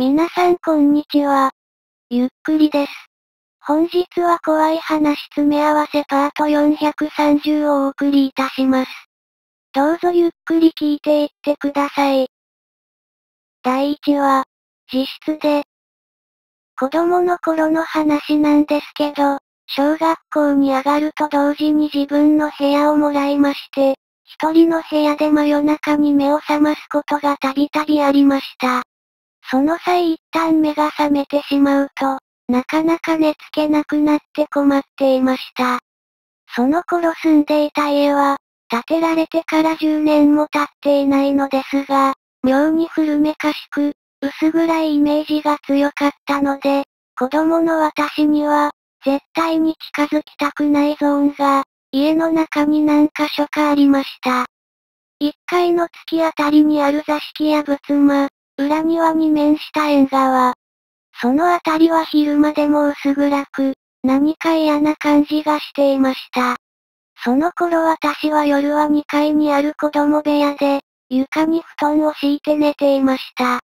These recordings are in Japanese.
皆さんこんにちは。ゆっくりです。本日は怖い話詰め合わせパート430をお送りいたします。どうぞゆっくり聞いていってください。第1話、自室で。子供の頃の話なんですけど、小学校に上がると同時に自分の部屋をもらいまして、一人の部屋で真夜中に目を覚ますことがたびたびありました。その際一旦目が覚めてしまうと、なかなか寝つけなくなって困っていました。その頃住んでいた家は、建てられてから10年も経っていないのですが、妙に古めかしく、薄暗いイメージが強かったので、子供の私には、絶対に近づきたくないゾーンが、家の中に何箇所かありました。1階の突き当たりにある座敷や仏間、裏庭に面した縁側。そのあたりは昼間でも薄暗く、何か嫌な感じがしていました。その頃私は夜は2階にある子供部屋で、床に布団を敷いて寝ていました。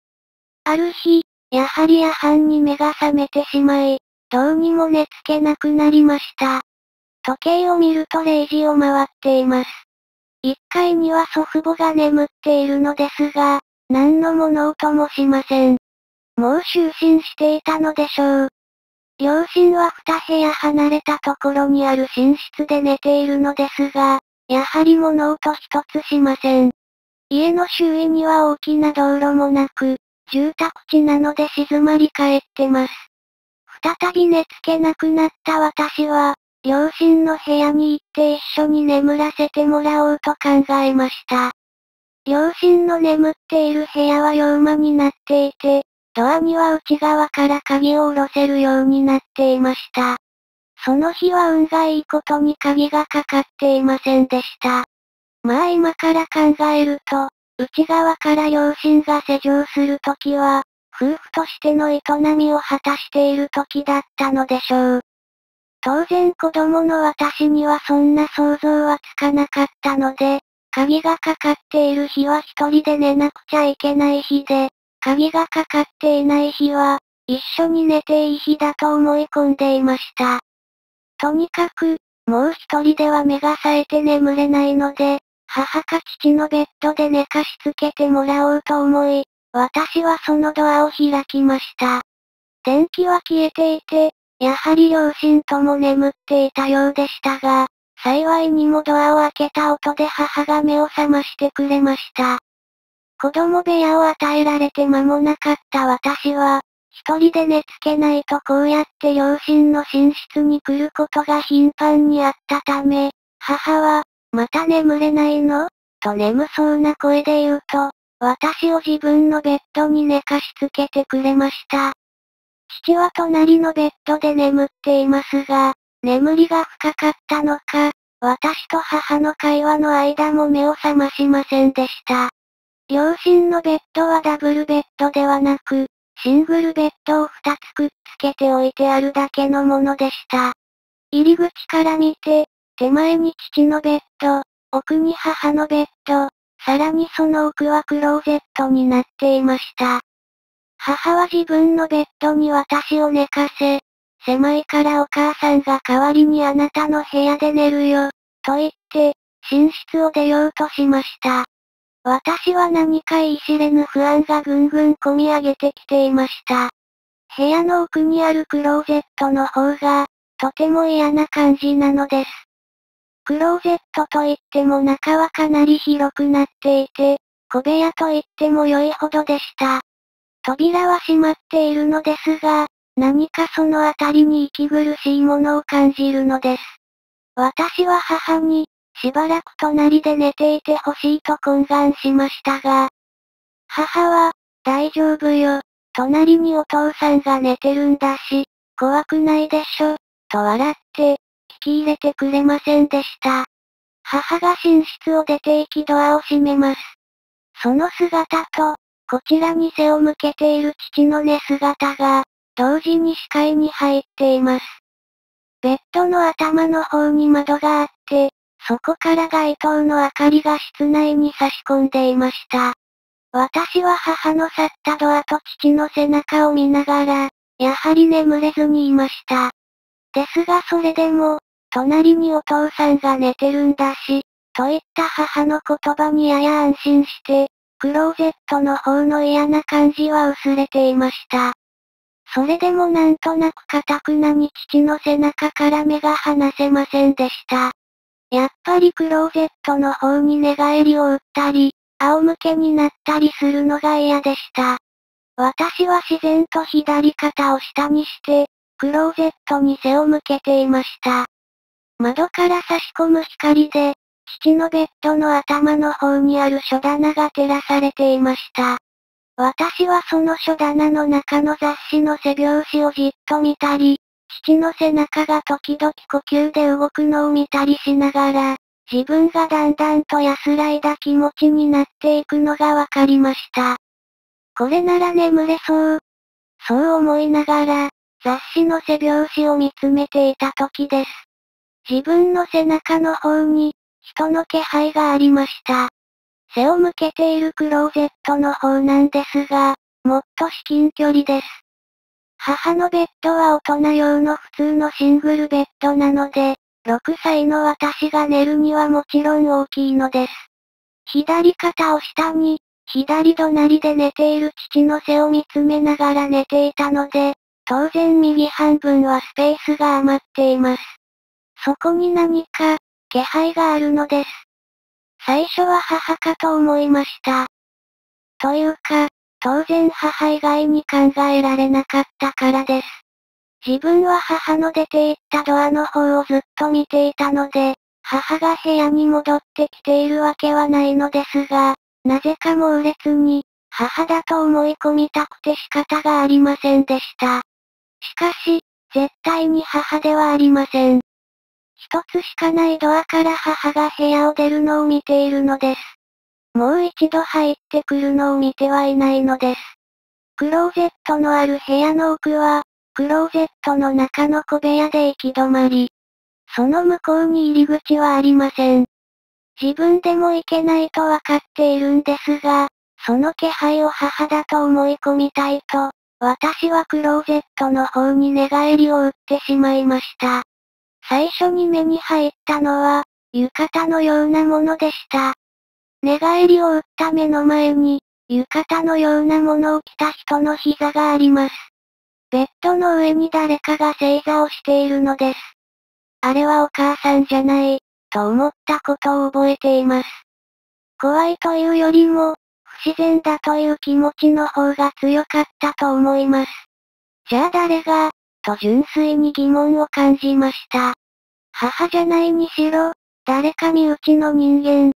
ある日、やはり夜半に目が覚めてしまい、どうにも寝つけなくなりました。時計を見ると0時を回っています。1階には祖父母が眠っているのですが、何の物音もしません。もう就寝していたのでしょう。両親は2部屋離れたところにある寝室で寝ているのですが、やはり物音一つしません。家の周囲には大きな道路もなく、住宅地なので静まり返ってます。再び寝つけなくなった私は、両親の部屋に行って一緒に眠らせてもらおうと考えました。両親の眠っている部屋は洋間になっていて、ドアには内側から鍵を下ろせるようになっていました。その日は運がいいことに鍵がかかっていませんでした。まあ今から考えると、内側から両親が施錠するときは、夫婦としての営みを果たしている時だったのでしょう。当然子供の私にはそんな想像はつかなかったので、鍵がかかっている日は一人で寝なくちゃいけない日で、鍵がかかっていない日は、一緒に寝ていい日だと思い込んでいました。とにかく、もう一人では目が冴えて眠れないので、母か父のベッドで寝かしつけてもらおうと思い、私はそのドアを開きました。電気は消えていて、やはり両親とも眠っていたようでしたが、幸いにもドアを開けた音で母が目を覚ましてくれました。子供部屋を与えられて間もなかった私は、一人で寝つけないとこうやって両親の寝室に来ることが頻繁にあったため、母は、また眠れないの？と眠そうな声で言うと、私を自分のベッドに寝かしつけてくれました。父は隣のベッドで眠っていますが、眠りが深かったのか、私と母の会話の間も目を覚ましませんでした。両親のベッドはダブルベッドではなく、シングルベッドを2つくっつけておいてあるだけのものでした。入り口から見て、手前に父のベッド、奥に母のベッド、さらにその奥はクローゼットになっていました。母は自分のベッドに私を寝かせ、狭いからお母さんが代わりにあなたの部屋で寝るよ、と言って、寝室を出ようとしました。私は何か言い知れぬ不安がぐんぐん込み上げてきていました。部屋の奥にあるクローゼットの方が、とても嫌な感じなのです。クローゼットといっても中はかなり広くなっていて、小部屋と言っても良いほどでした。扉は閉まっているのですが、何かそのあたりに息苦しいものを感じるのです。私は母に、しばらく隣で寝ていてほしいと懇願しましたが、母は、大丈夫よ、隣にお父さんが寝てるんだし、怖くないでしょ、と笑って、聞き入れてくれませんでした。母が寝室を出て行きドアを閉めます。その姿と、こちらに背を向けている父の寝姿が、同時に視界に入っています。ベッドの頭の方に窓があって、そこから街灯の明かりが室内に差し込んでいました。私は母の去ったドアと父の背中を見ながら、やはり眠れずにいました。ですがそれでも、隣にお父さんが寝てるんだし、といった母の言葉にやや安心して、クローゼットの方の嫌な感じは薄れていました。それでもなんとなく堅くなに父の背中から目が離せませんでした。やっぱりクローゼットの方に寝返りを打ったり、仰向けになったりするのが嫌でした。私は自然と左肩を下にして、クローゼットに背を向けていました。窓から差し込む光で、父のベッドの頭の方にある書棚が照らされていました。私はその書棚の中の雑誌の背表紙をじっと見たり、父の背中が時々呼吸で動くのを見たりしながら、自分がだんだんと安らいだ気持ちになっていくのがわかりました。これなら眠れそう。そう思いながら、雑誌の背表紙を見つめていた時です。自分の背中の方に、人の気配がありました。背を向けているクローゼットの方なんですが、もっと至近距離です。母のベッドは大人用の普通のシングルベッドなので、6歳の私が寝るにはもちろん大きいのです。左肩を下に、左隣で寝ている父の背を見つめながら寝ていたので、当然右半分はスペースが余っています。そこに何か、気配があるのです。最初は母かと思いました。というか、当然母以外に考えられなかったからです。自分は母の出て行ったドアの方をずっと見ていたので、母が部屋に戻ってきているわけはないのですが、なぜか猛烈に、母だと思い込みたくて仕方がありませんでした。しかし、絶対に母ではありません。一つしかないドアから母が部屋を出るのを見ているのです。もう一度入ってくるのを見てはいないのです。クローゼットのある部屋の奥は、クローゼットの中の小部屋で行き止まり。その向こうに入り口はありません。自分でも行けないとわかっているんですが、その気配を母だと思い込みたいと、私はクローゼットの方に寝返りを打ってしまいました。最初に目に入ったのは、浴衣のようなものでした。寝返りを打った目の前に、浴衣のようなものを着た人の膝があります。ベッドの上に誰かが正座をしているのです。あれはお母さんじゃない、と思ったことを覚えています。怖いというよりも、不自然だという気持ちの方が強かったと思います。じゃあ誰が、と純粋に疑問を感じました。母じゃないにしろ、誰か身内の人間。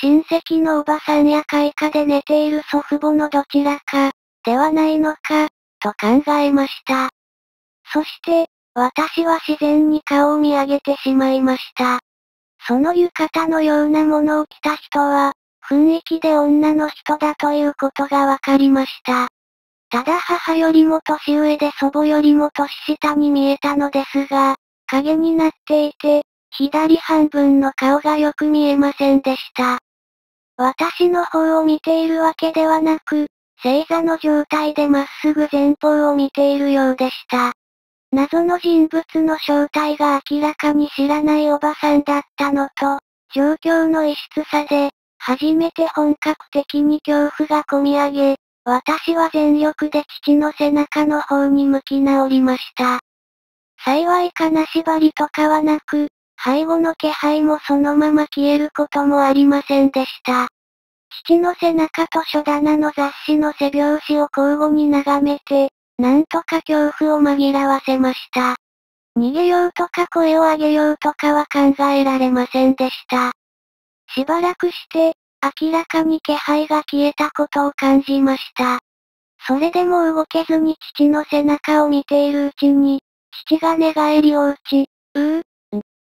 親戚のおばさんや開花で寝ている祖父母のどちらか、ではないのか、と考えました。そして、私は自然に顔を見上げてしまいました。その浴衣のようなものを着た人は、雰囲気で女の人だということがわかりました。ただ母よりも年上で祖母よりも年下に見えたのですが、影になっていて、左半分の顔がよく見えませんでした。私の方を見ているわけではなく、正座の状態でまっすぐ前方を見ているようでした。謎の人物の正体が明らかに知らないおばさんだったのと、状況の異質さで、初めて本格的に恐怖が込み上げ、私は全力で父の背中の方に向き直りました。幸い金縛りとかはなく、背後の気配もそのまま消えることもありませんでした。父の背中と書棚の雑誌の背表紙を交互に眺めて、なんとか恐怖を紛らわせました。逃げようとか声を上げようとかは考えられませんでした。しばらくして、明らかに気配が消えたことを感じました。それでも動けずに父の背中を見ているうちに、父が寝返りを打ち、うー、ん、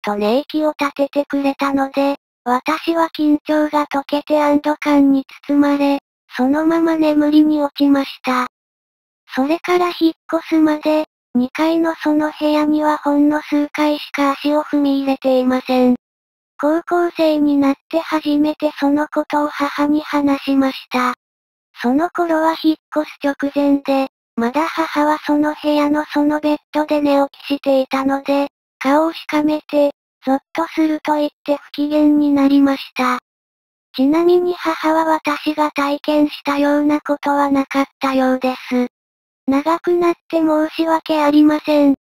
と寝息を立ててくれたので、私は緊張が解けて安堵感に包まれ、そのまま眠りに落ちました。それから引っ越すまで、2階のその部屋にはほんの数回しか足を踏み入れていません。高校生になって初めてそのことを母に話しました。その頃は引っ越す直前で、まだ母はその部屋のそのベッドで寝起きしていたので、顔をしかめて、ゾッとすると言って不機嫌になりました。ちなみに母は私が体験したようなことはなかったようです。長くなって申し訳ありません。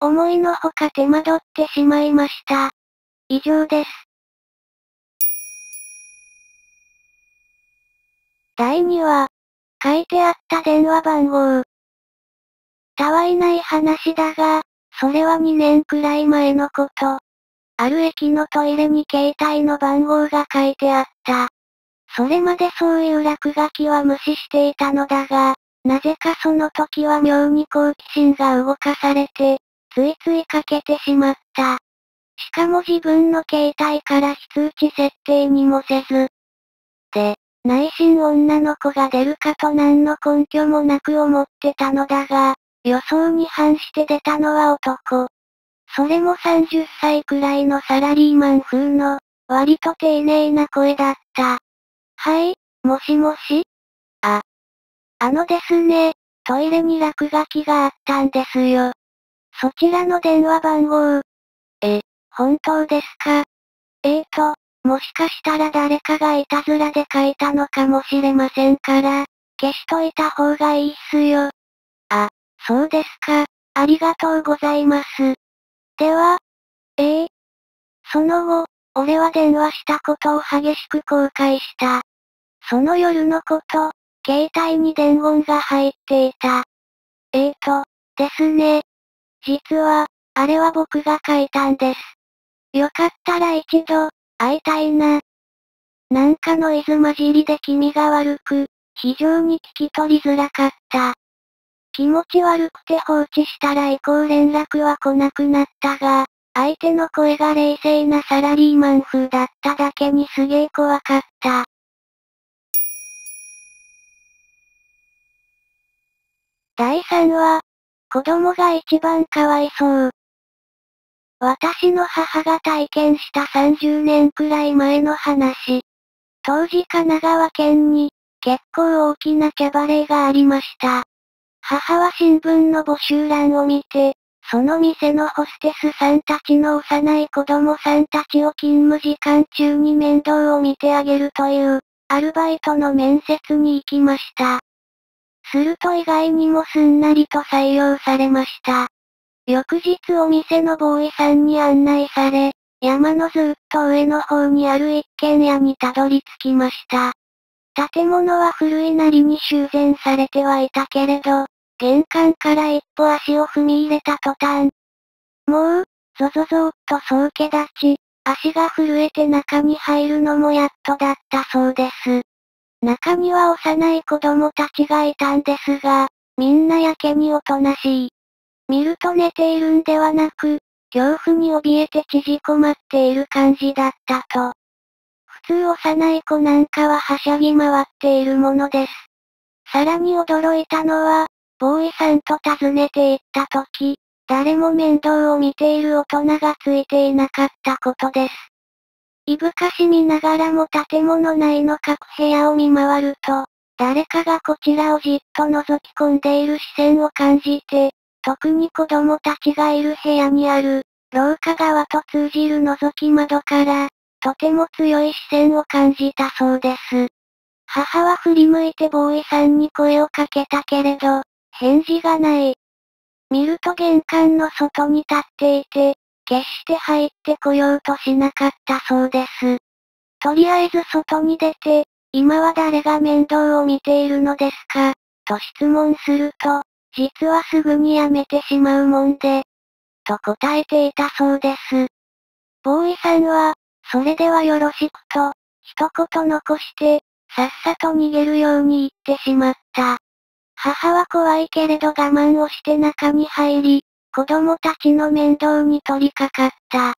思いのほか手間取ってしまいました。以上です。第2話。書いてあった電話番号。たわいない話だが、それは2年くらい前のこと。ある駅のトイレに携帯の番号が書いてあった。それまでそういう落書きは無視していたのだが、なぜかその時は妙に好奇心が動かされて、ついついかけてしまった。しかも自分の携帯から非通知設定にもせず。で、内心女の子が出るかと何の根拠もなく思ってたのだが、予想に反して出たのは男。それも30歳くらいのサラリーマン風の、割と丁寧な声だった。はい、もしもし？あ。あのですね、トイレに落書きがあったんですよ。そちらの電話番号。本当ですか？えーと、もしかしたら誰かがいたずらで書いたのかもしれませんから、消しといた方がいいっすよ。あ、そうですか、ありがとうございます。では、ええー、その後、俺は電話したことを激しく後悔した。その夜のこと、携帯に伝言が入っていた。えーと、ですね。実は、あれは僕が書いたんです。よかったら一度、会いたいな。なんかノイズ混じりで気味が悪く、非常に聞き取りづらかった。気持ち悪くて放置したら以降連絡は来なくなったが、相手の声が冷静なサラリーマン風だっただけにすげえ怖かった。第3話。子供が一番かわいそう。私の母が体験した30年くらい前の話。当時神奈川県に、結構大きなキャバレーがありました。母は新聞の募集欄を見て、その店のホステスさんたちの幼い子供さんたちを勤務時間中に面倒を見てあげるという、アルバイトの面接に行きました。すると意外にもすんなりと採用されました。翌日お店のボーイさんに案内され、山のずっと上の方にある一軒家にたどり着きました。建物は古いなりに修繕されてはいたけれど、玄関から一歩足を踏み入れた途端。もう、ゾゾゾーっと総気立ち、足が震えて中に入るのもやっとだったそうです。中には幼い子供たちがいたんですが、みんなやけにおとなしい。見ると寝ているんではなく、恐怖に怯えて縮こまっている感じだったと。普通幼い子なんかははしゃぎ回っているものです。さらに驚いたのは、ボーイさんと訪ねて行った時、誰も面倒を見ている大人がついていなかったことです。いぶかしみながらも建物内の各部屋を見回ると、誰かがこちらをじっと覗き込んでいる視線を感じて、特に子供たちがいる部屋にある、廊下側と通じる覗き窓から、とても強い視線を感じたそうです。母は振り向いてボーイさんに声をかけたけれど、返事がない。見ると玄関の外に立っていて、決して入ってこようとしなかったそうです。とりあえず外に出て、今は誰が面倒を見ているのですか？と質問すると、実はすぐに辞めてしまうもんで、と答えていたそうです。ボーイさんは、それではよろしくと、一言残して、さっさと逃げるように言ってしまった。母は怖いけれど我慢をして中に入り、子供たちの面倒に取り掛かった。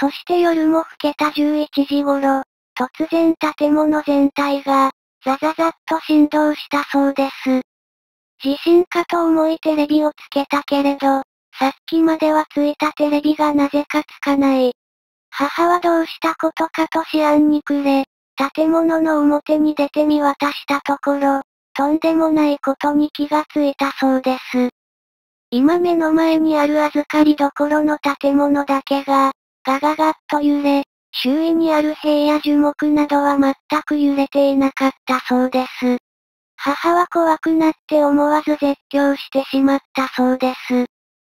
そして夜も更けた11時頃、突然建物全体が、ザザザッと振動したそうです。地震かと思いテレビをつけたけれど、さっきまではついたテレビがなぜかつかない。母はどうしたことかと思案にくれ、建物の表に出て見渡したところ、とんでもないことに気がついたそうです。今目の前にある預かりどころの建物だけが、ガガガッと揺れ、周囲にある塀や樹木などは全く揺れていなかったそうです。母は怖くなって思わず絶叫してしまったそうです。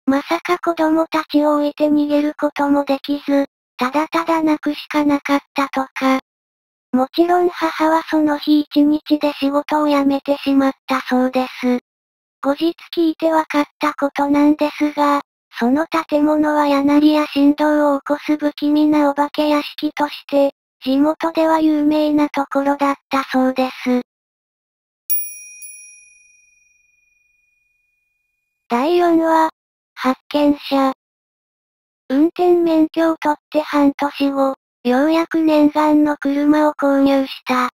まさか子供たちを置いて逃げることもできず、ただただ泣くしかなかったとか。もちろん母はその日一日で仕事を辞めてしまったそうです。後日聞いてわかったことなんですが、その建物は柳や振動を起こす不気味なお化け屋敷として、地元では有名なところだったそうです。第4話、発見者。運転免許を取って半年後、ようやく念願の車を購入した。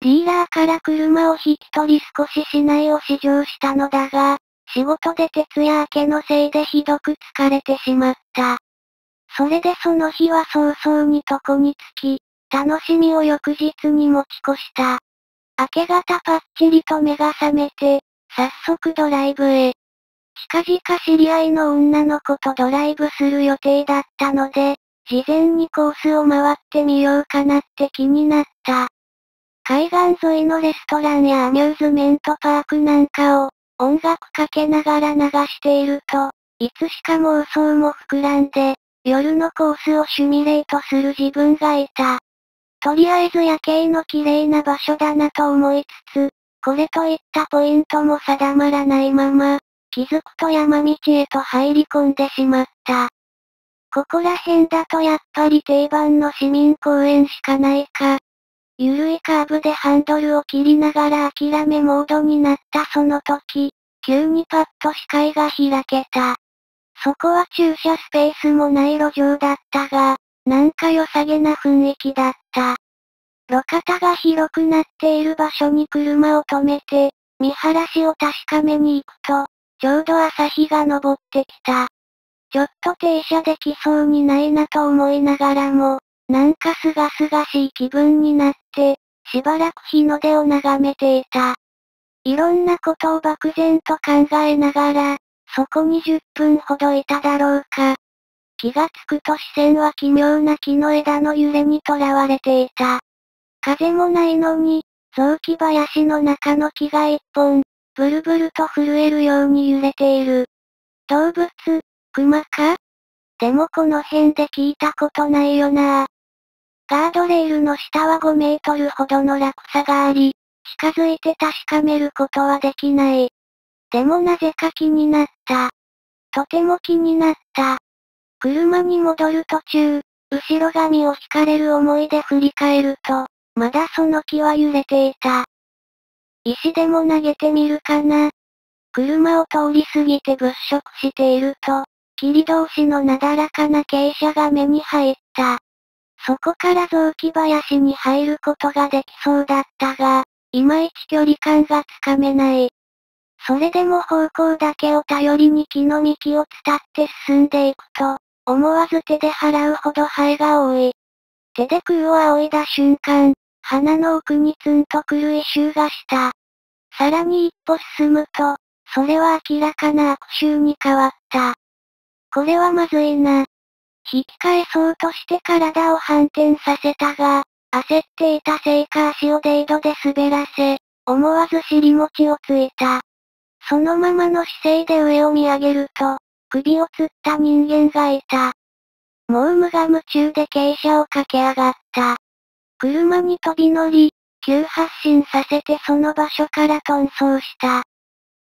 ディーラーから車を引き取り少し市内を試乗したのだが、仕事で徹夜明けのせいでひどく疲れてしまった。それでその日は早々に床に着き、楽しみを翌日に持ち越した。明け方パッチリと目が覚めて、早速ドライブへ。近々知り合いの女の子とドライブする予定だったので、事前にコースを回ってみようかなって気になった。海岸沿いのレストランやアミューズメントパークなんかを、音楽かけながら流していると、いつしか妄想も膨らんで、夜のコースをシュミレートする自分がいた。とりあえず夜景の綺麗な場所だなと思いつつ、これといったポイントも定まらないまま、気づくと山道へと入り込んでしまった。ここら辺だとやっぱり定番の市民公園しかないか。ゆるいカーブでハンドルを切りながら諦めモードになったその時、急にパッと視界が開けた。そこは駐車スペースもない路上だったが、なんか良さげな雰囲気だった。路肩が広くなっている場所に車を止めて、見晴らしを確かめに行くと、ちょうど朝日が昇ってきた。ちょっと停車できそうにないなと思いながらも、なんかすがすがしい気分になって、しばらく日の出を眺めていた。いろんなことを漠然と考えながら、そこに10分ほどいただろうか。気がつくと視線は奇妙な木の枝の揺れにとらわれていた。風もないのに、雑木林の中の木が一本、ブルブルと震えるように揺れている。動物、熊か？でもこの辺で聞いたことないよなガードレールの下は5メートルほどの落差があり、近づいて確かめることはできない。でもなぜか気になった。とても気になった。車に戻る途中、後ろ髪を引かれる思いで振り返ると、まだその木は揺れていた。石でも投げてみるかな。車を通り過ぎて物色していると、霧同士のなだらかな傾斜が目に入った。そこから雑木林に入ることができそうだったが、いまいち距離感がつかめない。それでも方向だけを頼りに木の幹を伝って進んでいくと、思わず手で払うほどハエが多い。手で空を仰いだ瞬間、鼻の奥にツンとくる異臭がした。さらに一歩進むと、それは明らかな悪臭に変わった。これはまずいな。引き返そうとして体を反転させたが、焦っていたせいか足をデイドで滑らせ、思わず尻餅をついた。そのままの姿勢で上を見上げると、首をつった人間がいた。もう無我夢中で傾斜を駆け上がった。車に飛び乗り、急発進させてその場所から遁走した。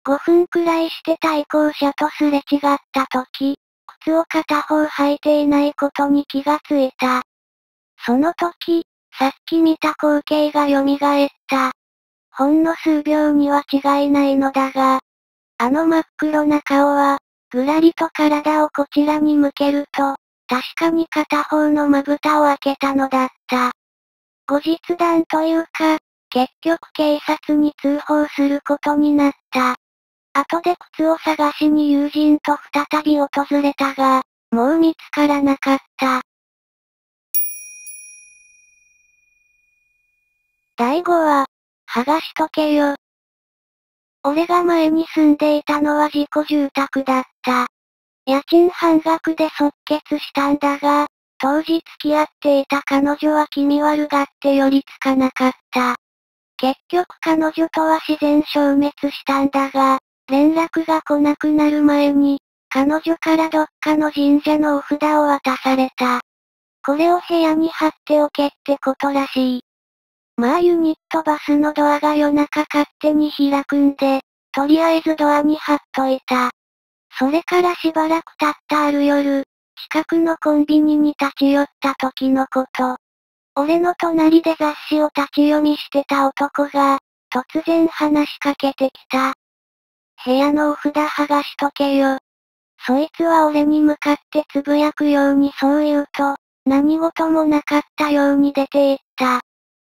5分くらいして対向車とすれ違った時、靴を片方履いていないことに気がついた。その時、さっき見た光景が蘇った。ほんの数秒には違いないのだが、あの真っ黒な顔は、ぐらりと体をこちらに向けると、確かに片方のまぶたを開けたのだった。後日談というか、結局警察に通報することになった。後で靴を探しに友人と再び訪れたが、もう見つからなかった。第5話、剥がしとけよ。俺が前に住んでいたのは自己住宅だった。家賃半額で即決したんだが、当時付き合っていた彼女は気味悪がって寄りつかなかった。結局彼女とは自然消滅したんだが、連絡が来なくなる前に、彼女からどっかの神社のお札を渡された。これを部屋に貼っておけってことらしい。まあユニットバスのドアが夜中勝手に開くんで、とりあえずドアに貼っといた。それからしばらく経ったある夜、近くのコンビニに立ち寄った時のこと。俺の隣で雑誌を立ち読みしてた男が、突然話しかけてきた。部屋のお札剥がしとけよ。そいつは俺に向かってつぶやくようにそう言うと、何事もなかったように出て行った。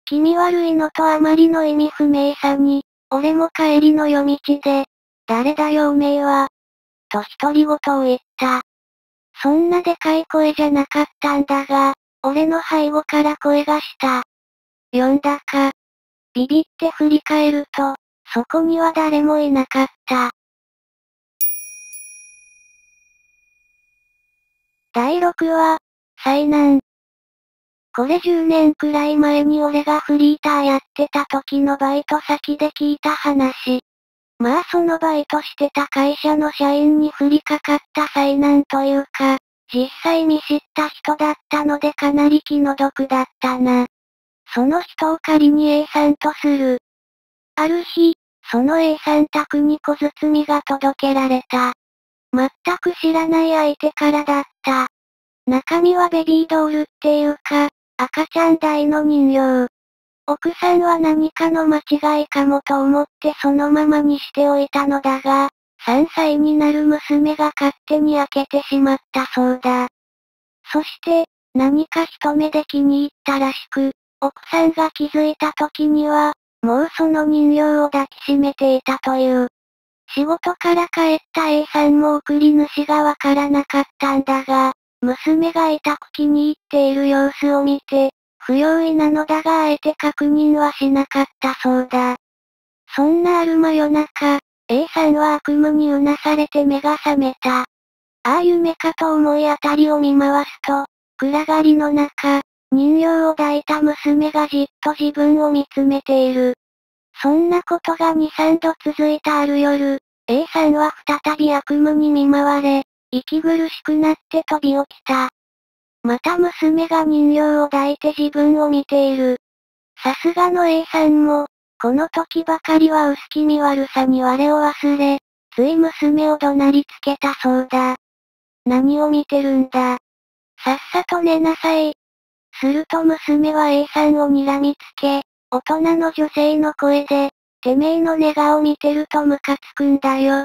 気味悪いのとあまりの意味不明さに、俺も帰りの夜道で、誰だよおめえは。と独り言を言った。そんなでかい声じゃなかったんだが、俺の背後から声がした。呼んだか。ビビって振り返ると、そこには誰もいなかった。第6話、災難。これ10年くらい前に俺がフリーターやってた時のバイト先で聞いた話。まあそのバイトしてた会社の社員に降りかかった災難というか、実際見知った人だったのでかなり気の毒だったな。その人を仮に A さんとする。ある日、その A さん宅に小包が届けられた。全く知らない相手からだった。中身はベビードールっていうか、赤ちゃん大の人形。奥さんは何かの間違いかもと思ってそのままにしておいたのだが、3歳になる娘が勝手に開けてしまったそうだ。そして、何か一目で気に入ったらしく、奥さんが気づいた時には、もうその人形を抱きしめていたという。仕事から帰った A さんも送り主がわからなかったんだが、娘が痛く気に入っている様子を見て、不用意なのだがあえて確認はしなかったそうだ。そんなある真夜中、A さんは悪夢にうなされて目が覚めた。ああ夢かと思い当たりを見回すと、暗がりの中、人形を抱いた娘がじっと自分を見つめている。そんなことが2、3度続いたある夜、A さんは再び悪夢に見舞われ、息苦しくなって飛び起きた。また娘が人形を抱いて自分を見ている。さすがの A さんも、この時ばかりは薄気味悪さに我を忘れ、つい娘を怒鳴りつけたそうだ。何を見てるんだ。さっさと寝なさい。すると娘は A さんを睨みつけ、大人の女性の声で、てめえの寝顔見てるとムカつくんだよ。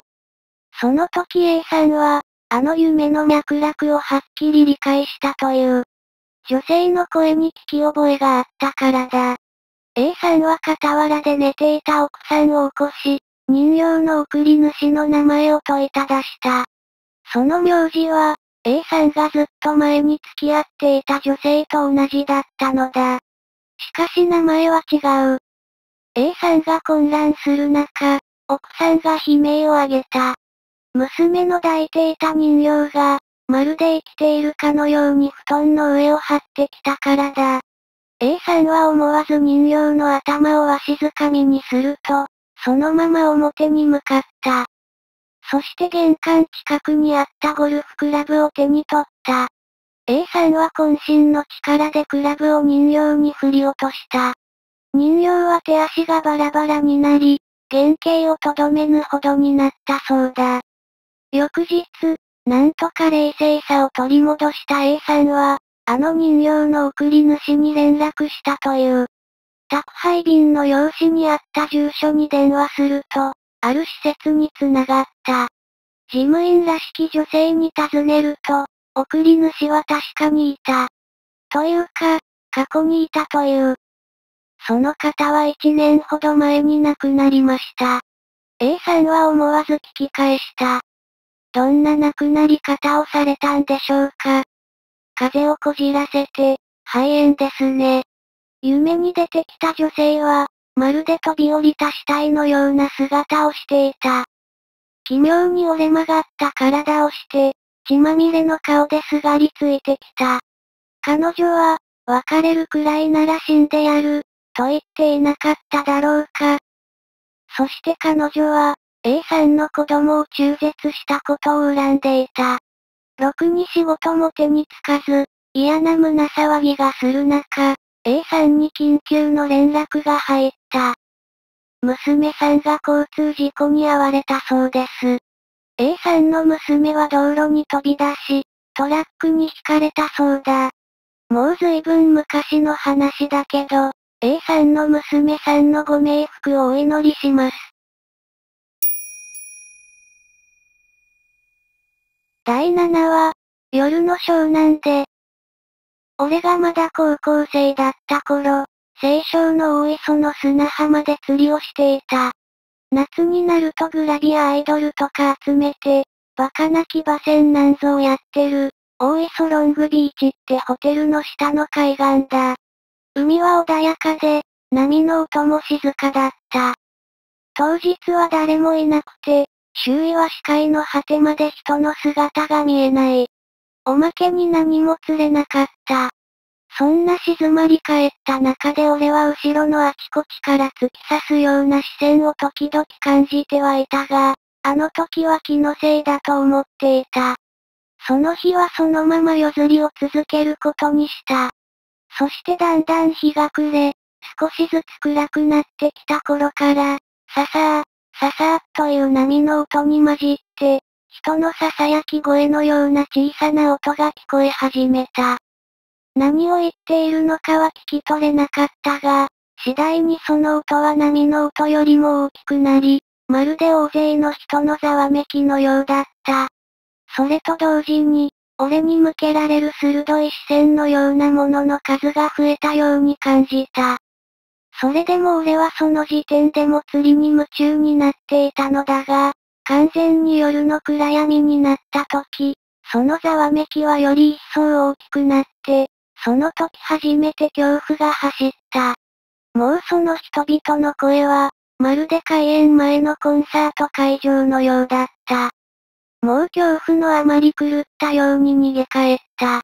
その時 A さんは、あの夢の脈絡をはっきり理解したという。女性の声に聞き覚えがあったからだ。A さんは傍らで寝ていた奥さんを起こし、人形の送り主の名前を問いただした。その名字は、A さんがずっと前に付き合っていた女性と同じだったのだ。しかし名前は違う。A さんが混乱する中、奥さんが悲鳴を上げた。娘の抱いていた人形が、まるで生きているかのように布団の上を張ってきたからだ。A さんは思わず人形の頭をわしづかみにすると、そのまま表に向かった。そして玄関近くにあったゴルフクラブを手に取った。A さんは渾身の力でクラブを人形に振り落とした。人形は手足がバラバラになり、原型をとどめぬほどになったそうだ。翌日、なんとか冷静さを取り戻した A さんは、あの人形の送り主に連絡したという。宅配便の用紙にあった住所に電話すると、ある施設に繋がった。事務員らしき女性に尋ねると、送り主は確かにいた。というか、過去にいたという。その方は1年ほど前に亡くなりました。A さんは思わず聞き返した。どんな亡くなり方をされたんでしょうか風をこじらせて、肺炎ですね。夢に出てきた女性は、まるで飛び降りた死体のような姿をしていた。奇妙に折れ曲がった体をして、血まみれの顔ですがりついてきた。彼女は、別れるくらいなら死んでやる、と言っていなかっただろうか。そして彼女は、A さんの子供を中絶したことを恨んでいた。ろくに仕事も手につかず、嫌な胸騒ぎがする中、A さんに緊急の連絡が入った。娘さんが交通事故に遭われたそうです。A さんの娘は道路に飛び出し、トラックにひかれたそうだ。もう随分昔の話だけど、A さんの娘さんのご冥福をお祈りします。第7話、夜の湘南で。俺がまだ高校生だった頃、清少の大磯の砂浜で釣りをしていた。夏になるとグラビアアイドルとか集めて、バカな騎馬戦なんぞをやってる、大磯ロングビーチってホテルの下の海岸だ。海は穏やかで、波の音も静かだった。当日は誰もいなくて、周囲は視界の果てまで人の姿が見えない。おまけに何も釣れなかった。そんな静まり返った中で俺は後ろのあちこちから突き刺すような視線を時々感じてはいたが、あの時は気のせいだと思っていた。その日はそのまま夜釣りを続けることにした。そしてだんだん日が暮れ、少しずつ暗くなってきた頃から、ささー、ささーという波の音に混じって、人の囁き声のような小さな音が聞こえ始めた。何を言っているのかは聞き取れなかったが、次第にその音は波の音よりも大きくなり、まるで大勢の人のざわめきのようだった。それと同時に、俺に向けられる鋭い視線のようなものの数が増えたように感じた。それでも俺はその時点でも釣りに夢中になっていたのだが、完全に夜の暗闇になった時、そのざわめきはより一層大きくなって、その時初めて恐怖が走った。もうその人々の声は、まるで開演前のコンサート会場のようだった。もう恐怖のあまり狂ったように逃げ帰った。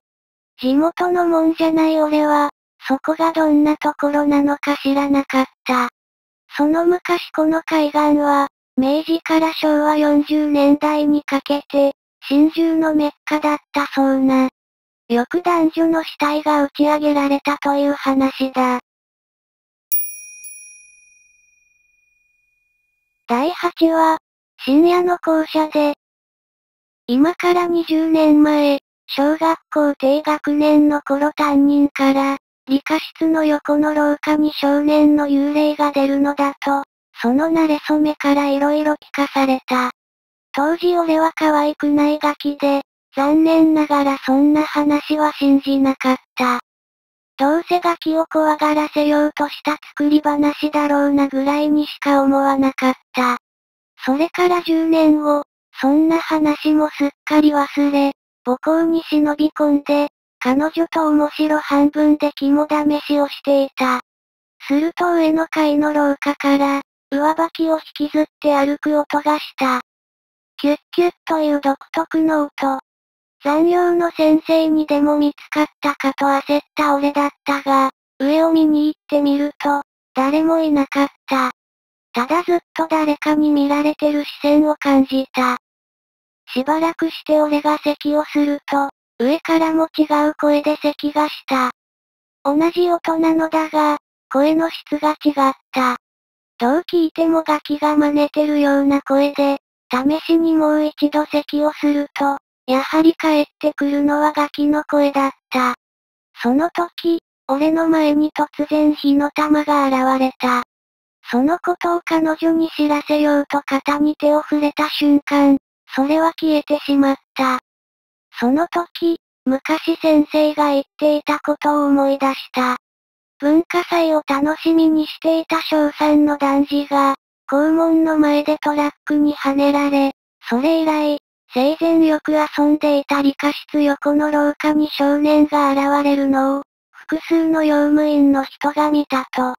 地元のもんじゃない俺は、そこがどんなところなのか知らなかった。その昔この海岸は、明治から昭和40年代にかけて、真珠のメッカだったそうな。よく男女の死体が打ち上げられたという話だ。第8話、深夜の校舎で、今から20年前、小学校低学年の頃担任から、理科室の横の廊下に少年の幽霊が出るのだと、その慣れ初めから色々聞かされた。当時俺は可愛くないガキで、残念ながらそんな話は信じなかった。どうせガキを怖がらせようとした作り話だろうなぐらいにしか思わなかった。それから10年後、そんな話もすっかり忘れ、母校に忍び込んで、彼女と面白半分で肝試しをしていた。すると上の階の廊下から、上履きを引きずって歩く音がした。キュッキュッという独特の音。残業の先生にでも見つかったかと焦った俺だったが、上を見に行ってみると、誰もいなかった。ただずっと誰かに見られてる視線を感じた。しばらくして俺が咳をすると、上からも違う声で咳がした。同じ音なのだが、声の質が違った。どう聞いてもガキが真似てるような声で、試しにもう一度咳をすると、やはり帰ってくるのはガキの声だった。その時、俺の前に突然火の玉が現れた。そのことを彼女に知らせようと肩に手を触れた瞬間、それは消えてしまった。その時、昔先生が言っていたことを思い出した。文化祭を楽しみにしていた小3の男児が、校門の前でトラックにはねられ、それ以来、生前よく遊んでいた理科室横の廊下に少年が現れるのを、複数の用務員の人が見たと。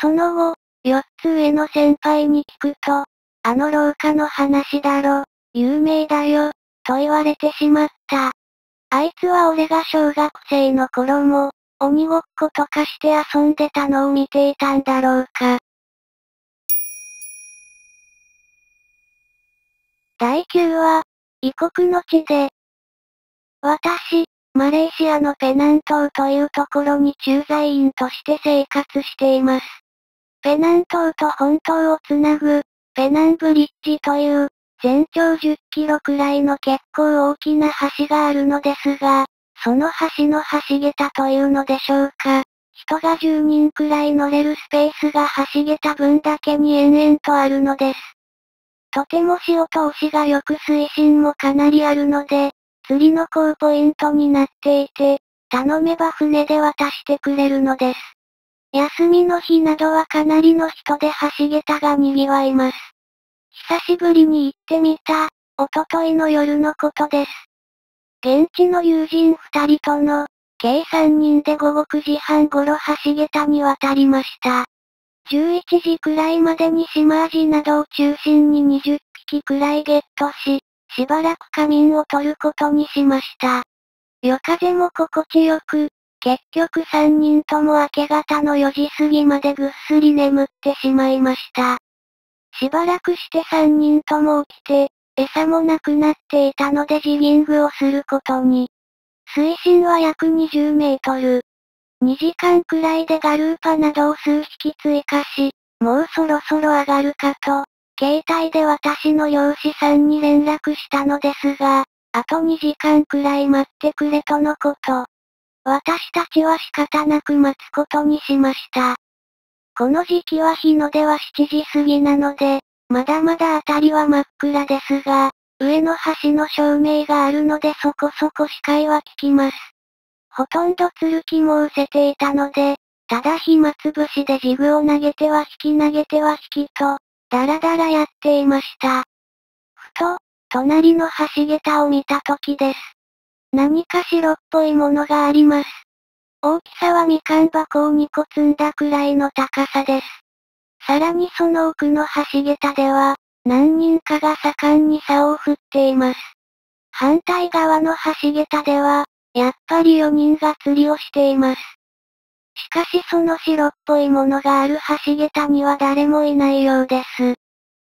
その後、4つ上の先輩に聞くと、あの廊下の話だろ、有名だよ、と言われてしまった。あいつは俺が小学生の頃も、鬼ごっことかして遊んでたのを見ていたんだろうか。第9話、異国の地で。私、マレーシアのペナン島というところに駐在員として生活しています。ペナン島と本島をつなぐ、ペナンブリッジという、全長10キロくらいの結構大きな橋があるのですが、その橋の橋桁というのでしょうか。人が10人くらい乗れるスペースが橋桁分だけに延々とあるのです。とても潮通しが良く水深もかなりあるので、釣りの高ポイントになっていて、頼めば船で渡してくれるのです。休みの日などはかなりの人で橋桁が賑わいます。久しぶりに行ってみた、おとといの夜のことです。現地の友人二人との、計三人で午後9時半頃橋桁に渡りました。11時くらいまでに島味などを中心に20匹くらいゲットし、しばらく仮眠を取ることにしました。夜風も心地よく、結局3人とも明け方の4時過ぎまでぐっすり眠ってしまいました。しばらくして3人とも起きて、餌もなくなっていたのでジギングをすることに。水深は約20メートル。2時間くらいでガルーパなどを数匹追加し、もうそろそろ上がるかと、携帯で私の漁師さんに連絡したのですが、あと2時間くらい待ってくれとのこと。私たちは仕方なく待つことにしました。この時期は日の出は7時過ぎなので、まだまだ辺りは真っ暗ですが、上の橋の照明があるのでそこそこ視界は効きます。ほとんど釣る気も失せていたので、ただ暇つぶしでジグを投げては引き投げては引きと、だらだらやっていました。ふと、隣の橋桁を見た時です。何か白っぽいものがあります。大きさはみかん箱を2個積んだくらいの高さです。さらにその奥の橋桁では、何人かが盛んに竿を振っています。反対側の橋桁では、やっぱり4人が釣りをしています。しかしその白っぽいものがある橋桁には誰もいないようです。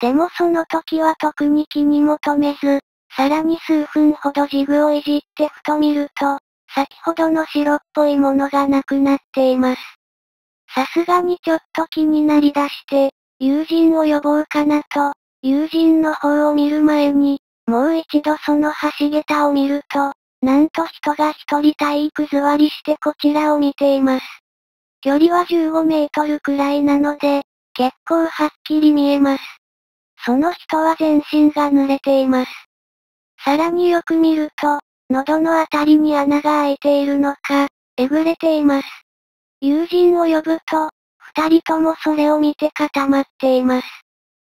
でもその時は特に気にも留めず、さらに数分ほどジグをいじってふと見ると、先ほどの白っぽいものがなくなっています。さすがにちょっと気になりだして、友人を呼ぼうかなと、友人の方を見る前に、もう一度その橋桁を見ると、なんと人が一人体育座りしてこちらを見ています。距離は15メートルくらいなので、結構はっきり見えます。その人は全身が濡れています。さらによく見ると、喉のあたりに穴が開いているのか、えぐれています。友人を呼ぶと、二人ともそれを見て固まっています。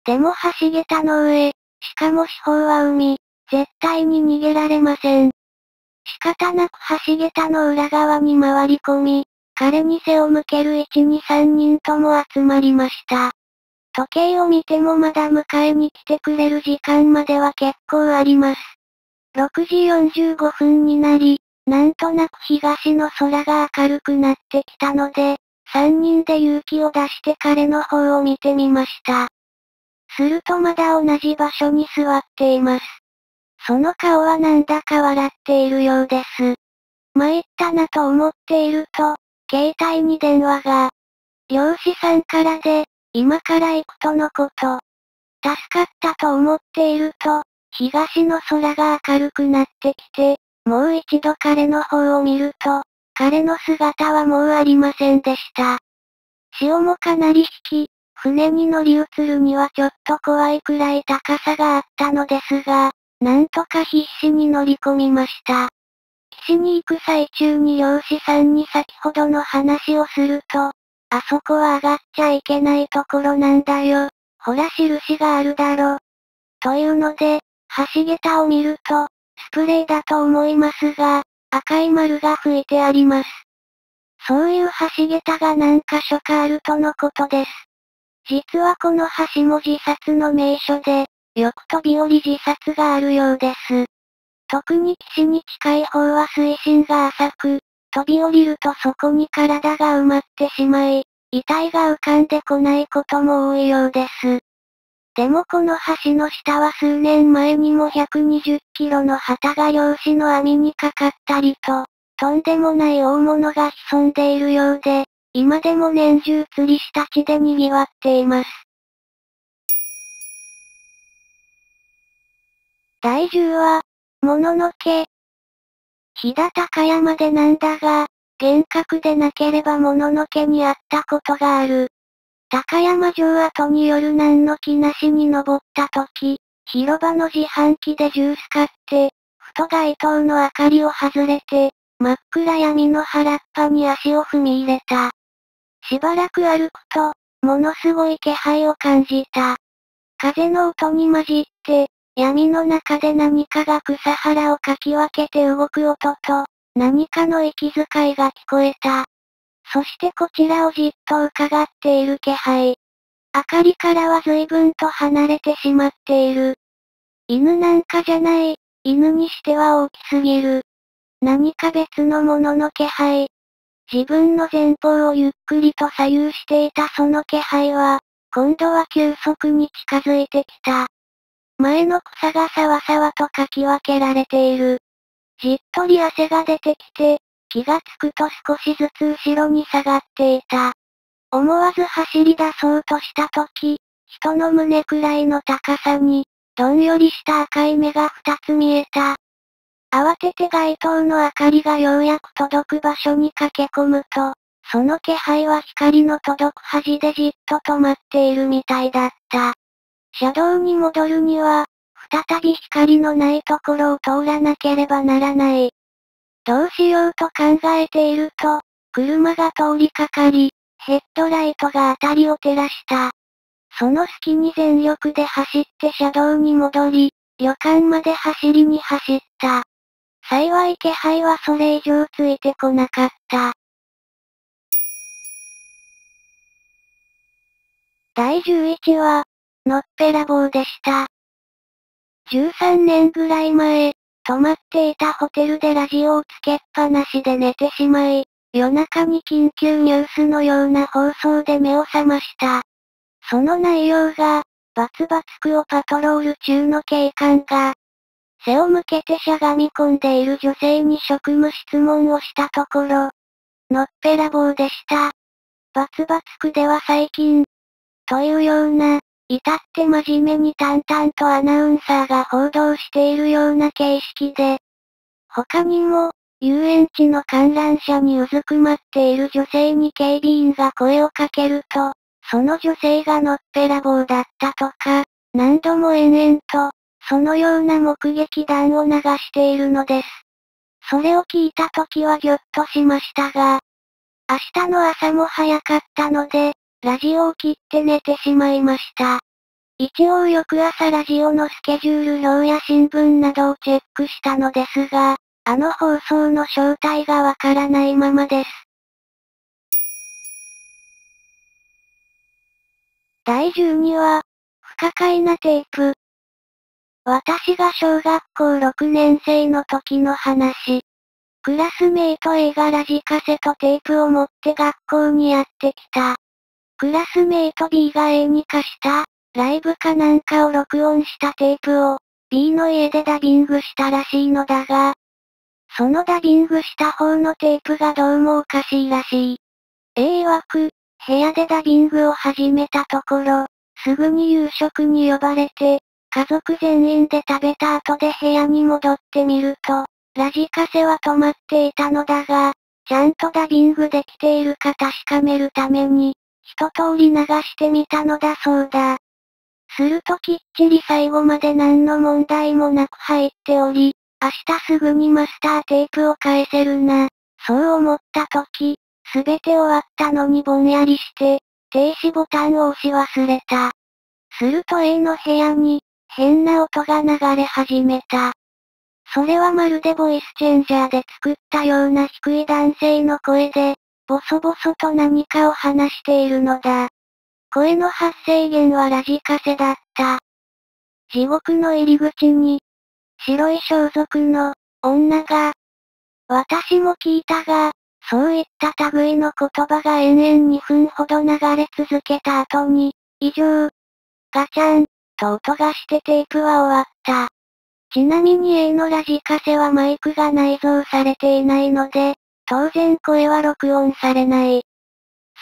でも橋桁の上、しかも四方は海、絶対に逃げられません。仕方なく橋桁の裏側に回り込み、彼に背を向ける1、2、3人とも集まりました。時計を見てもまだ迎えに来てくれる時間までは結構あります。6時45分になり、なんとなく東の空が明るくなってきたので、3人で勇気を出して彼の方を見てみました。するとまだ同じ場所に座っています。その顔はなんだか笑っているようです。参ったなと思っていると、携帯に電話が。漁師さんからで、今から行くとのこと。助かったと思っていると、東の空が明るくなってきて、もう一度彼の方を見ると、彼の姿はもうありませんでした。潮もかなり引き、船に乗り移るにはちょっと怖いくらい高さがあったのですが、なんとか必死に乗り込みました。岸に行く最中に漁師さんに先ほどの話をすると、あそこは上がっちゃいけないところなんだよ。ほら印があるだろ。というので、橋桁を見ると、スプレーだと思いますが、赤い丸が吹いてあります。そういう橋桁が何箇所かあるとのことです。実はこの橋も自殺の名所で、よく飛び降り自殺があるようです。特に岸に近い方は水深が浅く、飛び降りるとそこに体が埋まってしまい、遺体が浮かんでこないことも多いようです。でもこの橋の下は数年前にも120キロの旗が漁師の網にかかったりと、とんでもない大物が潜んでいるようで、今でも年中釣り師たちで賑わっています。第10話、もののけ。飛騨高山でなんだが、幻覚でなければもののけにあったことがある。高山城跡による何の気なしに登った時、広場の自販機でジュース買って、ふと街灯の明かりを外れて、真っ暗闇の原っぱに足を踏み入れた。しばらく歩くと、ものすごい気配を感じた。風の音に混じって、闇の中で何かが草原をかき分けて動く音と、何かの息遣いが聞こえた。そしてこちらをじっと伺っている気配。明かりからは随分と離れてしまっている。犬なんかじゃない、犬にしては大きすぎる。何か別のものの気配。自分の前方をゆっくりと左右していたその気配は、今度は急速に近づいてきた。前の草がさわさわとかき分けられている。じっとり汗が出てきて、気がつくと少しずつ後ろに下がっていた。思わず走り出そうとした時、人の胸くらいの高さに、どんよりした赤い目が二つ見えた。慌てて街灯の明かりがようやく届く場所に駆け込むと、その気配は光の届く端でじっと止まっているみたいだった。車道に戻るには、再び光のないところを通らなければならない。どうしようと考えていると、車が通りかかり、ヘッドライトが辺りを照らした。その隙に全力で走って車道に戻り、旅館まで走りに走った。幸い気配はそれ以上ついてこなかった。第11話、のっぺらぼうでした。13年ぐらい前、泊まっていたホテルでラジオをつけっぱなしで寝てしまい、夜中に緊急ニュースのような放送で目を覚ました。その内容が、バツバツ区をパトロール中の警官が、背を向けてしゃがみ込んでいる女性に職務質問をしたところ、のっぺらぼうでした。バツバツ区では最近、というような、至って真面目に淡々とアナウンサーが報道しているような形式で、他にも、遊園地の観覧車にうずくまっている女性に警備員が声をかけると、その女性がのっぺらぼうだったとか、何度も延々と、そのような目撃談を流しているのです。それを聞いた時はぎょっとしましたが、明日の朝も早かったので、ラジオを切って寝てしまいました。一応翌朝ラジオのスケジュール表や新聞などをチェックしたのですが、あの放送の正体がわからないままです。第12話、不可解なテープ。私が小学校6年生の時の話。クラスメイト A がラジカセとテープを持って学校にやってきた。クラスメイト B が A に貸した、ライブかなんかを録音したテープを、B の家でダビングしたらしいのだが、そのダビングした方のテープがどうもおかしいらしい。A 曰く、部屋でダビングを始めたところ、すぐに夕食に呼ばれて、家族全員で食べた後で部屋に戻ってみると、ラジカセは止まっていたのだが、ちゃんとダビングできているか確かめるために、一通り流してみたのだそうだ。するときっちり最後まで何の問題もなく入っており、明日すぐにマスターテープを返せるな。そう思ったとき、すべて終わったのにぼんやりして、停止ボタンを押し忘れた。すると A の部屋に、変な音が流れ始めた。それはまるでボイスチェンジャーで作ったような低い男性の声で、ボソボソと何かを話しているのだ。声の発生源はラジカセだった。地獄の入り口に、白い装束の女が、私も聞いたが、そういった類の言葉が延々2分ほど流れ続けた後に、以上、ガチャン、と音がしてテープは終わった。ちなみに A のラジカセはマイクが内蔵されていないので、当然声は録音されない。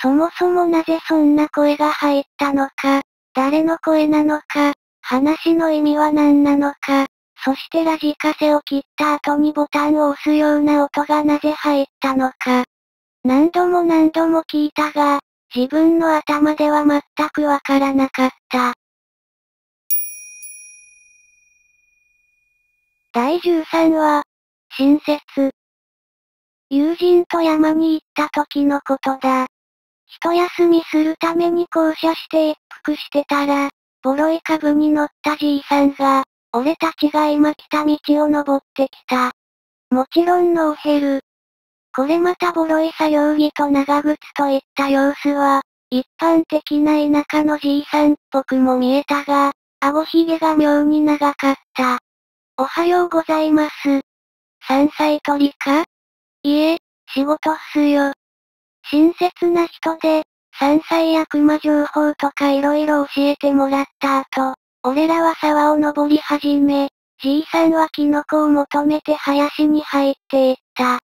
そもそもなぜそんな声が入ったのか、誰の声なのか、話の意味は何なのか、そしてラジカセを切った後にボタンを押すような音がなぜ入ったのか。何度も何度も聞いたが、自分の頭では全くわからなかった。第13話、新設。友人と山に行った時のことだ。一休みするために降車して一服してたら、ボロい株に乗ったじいさんが、俺たちが今来た道を登ってきた。もちろんノーヘル。これまたボロい作業着と長靴といった様子は、一般的な田舎のじいさんっぽくも見えたが、顎ひげが妙に長かった。おはようございます。山菜採りか？いえ、仕事っすよ。親切な人で、山菜や熊情報とか色々教えてもらった後、俺らは沢を登り始め、じいさんはキノコを求めて林に入っていった。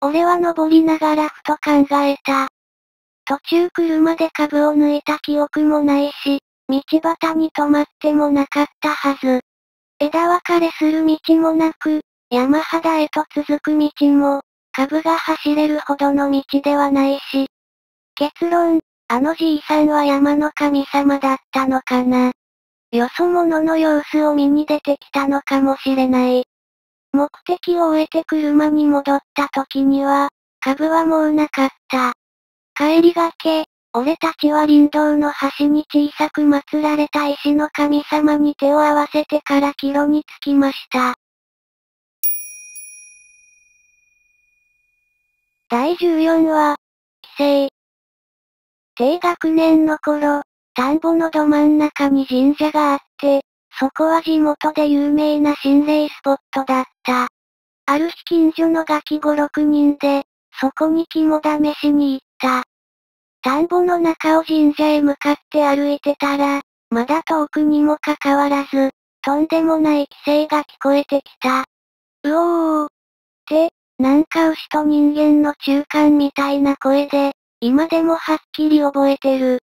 俺は登りながらふと考えた。途中車で株を抜いた記憶もないし、道端に止まってもなかったはず。枝分かれする道もなく、山肌へと続く道も、株が走れるほどの道ではないし。結論、あのじいさんは山の神様だったのかな。よそ者の様子を見に出てきたのかもしれない。目的を終えて車に戻った時には、株はもうなかった。帰りがけ、俺たちは林道の端に小さく祀られた石の神様に手を合わせてから帰路に着きました。第14話、帰省。低学年の頃、田んぼのど真ん中に神社があって、そこは地元で有名な心霊スポットだった。ある日近所のガキ5、6人で、そこに肝試しに行った。田んぼの中を神社へ向かって歩いてたら、まだ遠くにもかかわらず、とんでもない規制が聞こえてきた。うおーって、なんか牛と人間の中間みたいな声で、今でもはっきり覚えてる。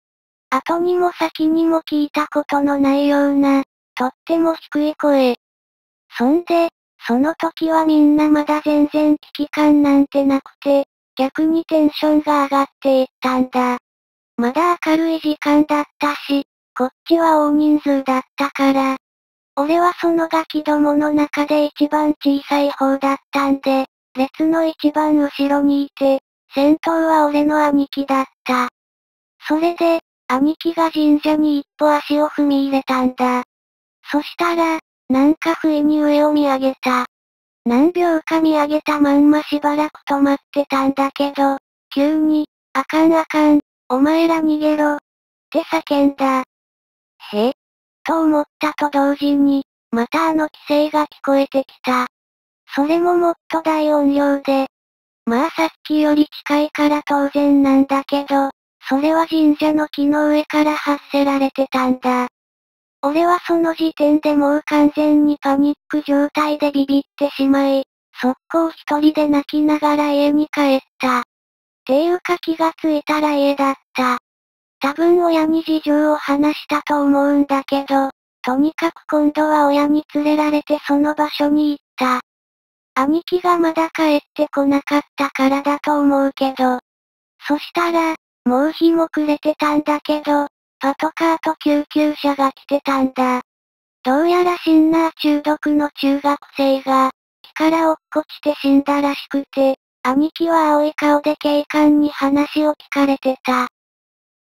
後にも先にも聞いたことのないような、とっても低い声。そんで、その時はみんなまだ全然危機感なんてなくて、逆にテンションが上がっていったんだ。まだ明るい時間だったし、こっちは大人数だったから。俺はそのガキどもの中で一番小さい方だったんで、列の一番後ろにいて、先頭は俺の兄貴だった。それで、兄貴が神社に一歩足を踏み入れたんだ。そしたら、なんか不意に上を見上げた。何秒か見上げたまんましばらく止まってたんだけど、急に、あかんあかん、お前ら逃げろ、って叫んだ。へと思ったと同時に、またあの規制が聞こえてきた。それももっと大音量で。まあさっきより近いから当然なんだけど、それは神社の木の上から発せられてたんだ。俺はその時点でもう完全にパニック状態でビビってしまい、速攻一人で泣きながら家に帰った。ていうか気がついたら家だった。多分親に事情を話したと思うんだけど、とにかく今度は親に連れられてその場所に行った。兄貴がまだ帰ってこなかったからだと思うけど。そしたら、もう日も暮れてたんだけど、パトカーと救急車が来てたんだ。どうやらシンナー中毒の中学生が、木から落っこちて死んだらしくて、兄貴は青い顔で警官に話を聞かれてた。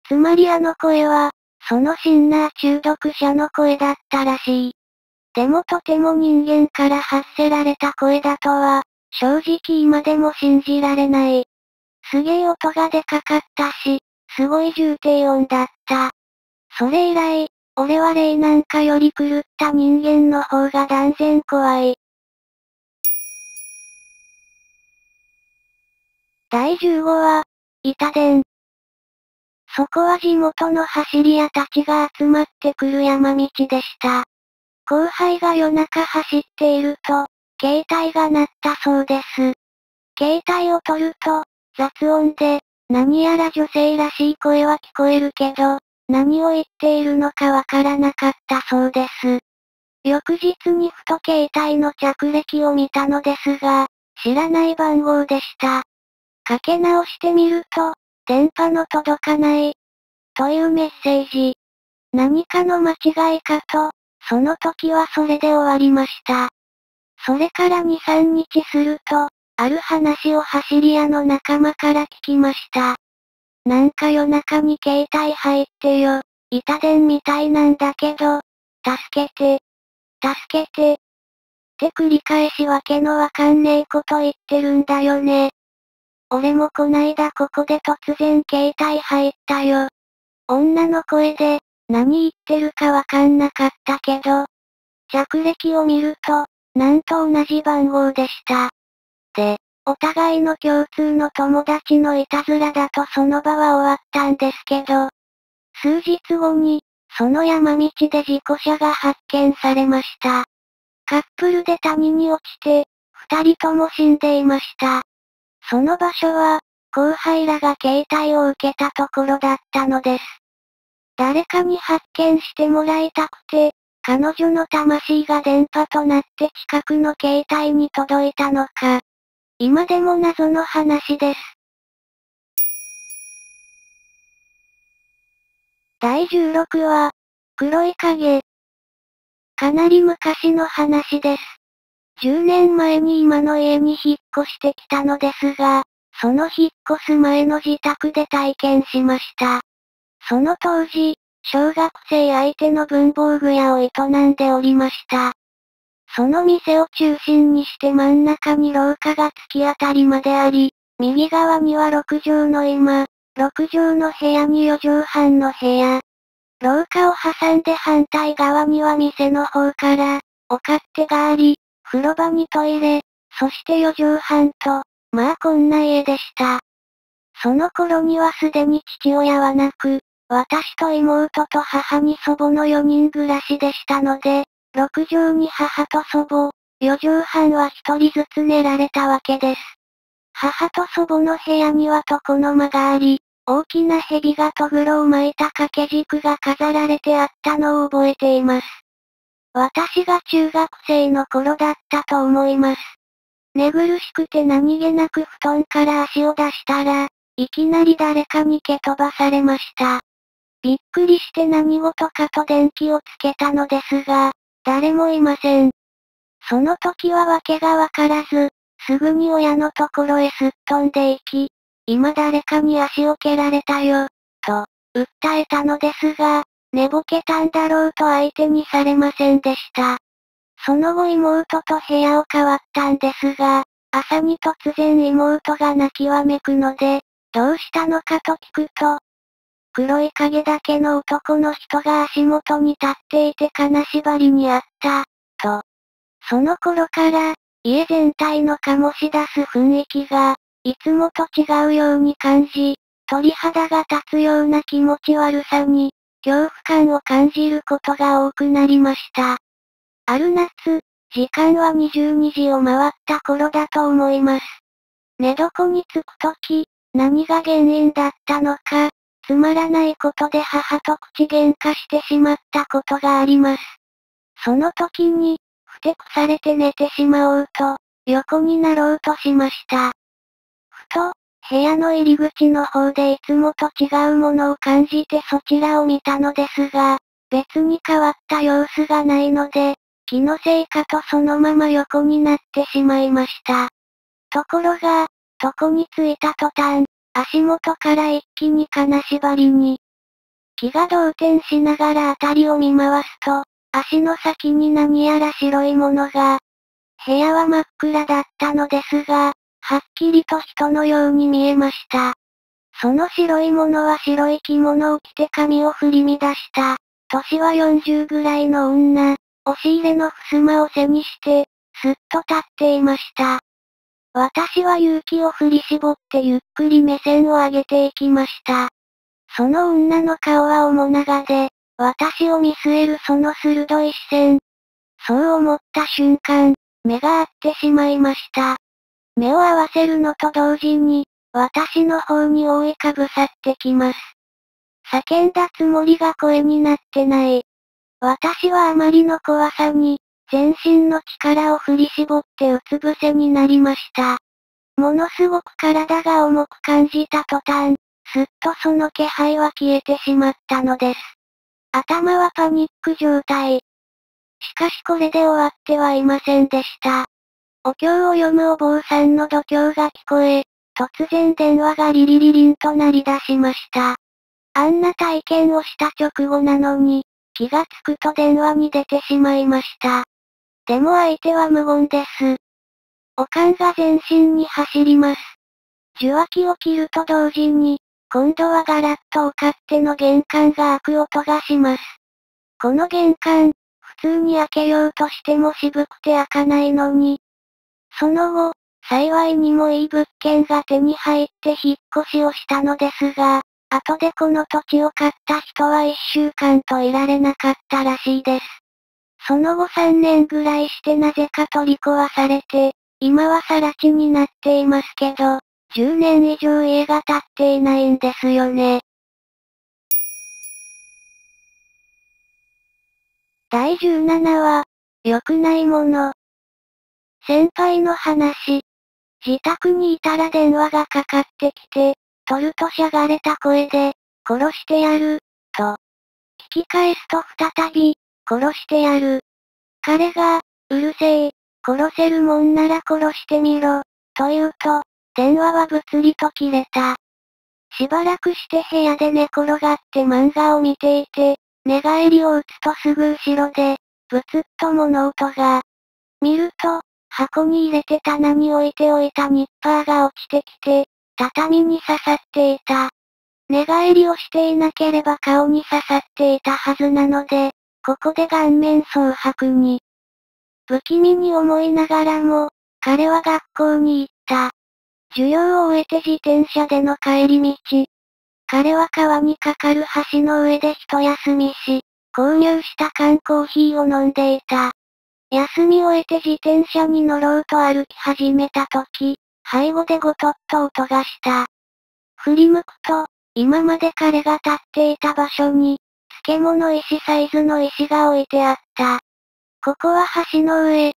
つまりあの声は、そのシンナー中毒者の声だったらしい。でもとても人間から発せられた声だとは、正直今でも信じられない。すげえ音がでかかったし、すごい重低音だった。それ以来、俺は霊なんかより狂った人間の方が断然怖い。第15話、板伝。そこは地元の走り屋たちが集まってくる山道でした。後輩が夜中走っていると、携帯が鳴ったそうです。携帯を取ると、雑音で、何やら女性らしい声は聞こえるけど、何を言っているのかわからなかったそうです。翌日にふと携帯の着歴を見たのですが、知らない番号でした。かけ直してみると、電波の届かない。というメッセージ。何かの間違いかと、その時はそれで終わりました。それから2、3日すると、ある話を走り屋の仲間から聞きました。なんか夜中に携帯入ってよ、板電みたいなんだけど、助けて、助けて、って繰り返しわけのわかんねえこと言ってるんだよね。俺もこないだここで突然携帯入ったよ。女の声で、何言ってるかわかんなかったけど、着歴を見ると、なんと同じ番号でした。で、お互いの共通の友達のいたずらだとその場は終わったんですけど、数日後に、その山道で事故車が発見されました。カップルで谷に落ちて、二人とも死んでいました。その場所は、後輩らが携帯を受けたところだったのです。誰かに発見してもらいたくて、彼女の魂が電波となって近くの携帯に届いたのか、今でも謎の話です。第16話、黒い影。かなり昔の話です。10年前に今の家に引っ越してきたのですが、その引っ越す前の自宅で体験しました。その当時、小学生相手の文房具屋を営んでおりました。その店を中心にして真ん中に廊下が突き当たりまであり、右側には6畳の居間、6畳の部屋に4畳半の部屋。廊下を挟んで反対側には店の方から、お勝手があり、風呂場にトイレ、そして4畳半と、まあこんな家でした。その頃にはすでに父親はなく、私と妹と母に祖母の4人暮らしでしたので、6畳に母と祖母、4畳半は1人ずつ寝られたわけです。母と祖母の部屋には床の間があり、大きな蛇がとぐろを巻いた掛け軸が飾られてあったのを覚えています。私が中学生の頃だったと思います。寝苦しくて何気なく布団から足を出したら、いきなり誰かに蹴飛ばされました。びっくりして何事かと電気をつけたのですが、誰もいません。その時は訳がわからず、すぐに親のところへすっ飛んでいき、今誰かに足を蹴られたよ、と、訴えたのですが、寝ぼけたんだろうと相手にされませんでした。その後妹と部屋を変わったんですが、朝に突然妹が泣きわめくので、どうしたのかと聞くと、黒い影だけの男の人が足元に立っていて金縛りにあった、と。その頃から、家全体の醸し出す雰囲気が、いつもと違うように感じ、鳥肌が立つような気持ち悪さに、恐怖感を感じることが多くなりました。ある夏、時間は22時を回った頃だと思います。寝床に着くとき、何が原因だったのか、つまらないことで母と口喧嘩してしまったことがあります。その時に、ふてくされて寝てしまおうと、横になろうとしました。ふと、部屋の入り口の方でいつもと違うものを感じてそちらを見たのですが、別に変わった様子がないので、気のせいかとそのまま横になってしまいました。ところが、床に着いた途端、足元から一気に金縛りに。気が動転しながら辺りを見回すと、足の先に何やら白いものが。部屋は真っ暗だったのですが、はっきりと人のように見えました。その白いものは白い着物を着て髪を振り乱した。年は40ぐらいの女。押し入れの襖を背にして、すっと立っていました。私は勇気を振り絞ってゆっくり目線を上げていきました。その女の顔は面長で、私を見据えるその鋭い視線。そう思った瞬間、目が合ってしまいました。目を合わせるのと同時に、私の方に覆いかぶさってきます。叫んだつもりが声になってない。私はあまりの怖さに、全身の力を振り絞ってうつ伏せになりました。ものすごく体が重く感じた途端、すっとその気配は消えてしまったのです。頭はパニック状態。しかしこれで終わってはいませんでした。お経を読むお坊さんの度胸が聞こえ、突然電話がリリリリンと鳴り出しました。あんな体験をした直後なのに、気がつくと電話に出てしまいました。でも相手は無言です。おかんが全身に走ります。受話器を切ると同時に、今度はガラッとお勝手の玄関が開く音がします。この玄関、普通に開けようとしても渋くて開かないのに。その後、幸いにもいい物件が手に入って引っ越しをしたのですが、後でこの土地を買った人は一週間といられなかったらしいです。その後3年ぐらいしてなぜか取り壊されて、今は更地になっていますけど、10年以上家が建っていないんですよね。第17話、良くないもの。先輩の話。自宅にいたら電話がかかってきて、取るとしゃがれた声で、殺してやる、と。引き返すと再び、殺してやる。彼が、うるせえ、殺せるもんなら殺してみろ、と言うと、電話は物理と切れた。しばらくして部屋で寝転がって漫画を見ていて、寝返りを打つとすぐ後ろで、ブツッと物音が。見ると、箱に入れて棚に置いておいたニッパーが落ちてきて、畳に刺さっていた。寝返りをしていなければ顔に刺さっていたはずなので、ここで顔面蒼白に。不気味に思いながらも、彼は学校に行った。授業を終えて自転車での帰り道。彼は川に架かる橋の上で一休みし、購入した缶コーヒーを飲んでいた。休みを終えて自転車に乗ろうと歩き始めた時、背後でゴトッと音がした。振り向くと、今まで彼が立っていた場所に、漬物石サイズの石が置いてあった。ここは橋の上。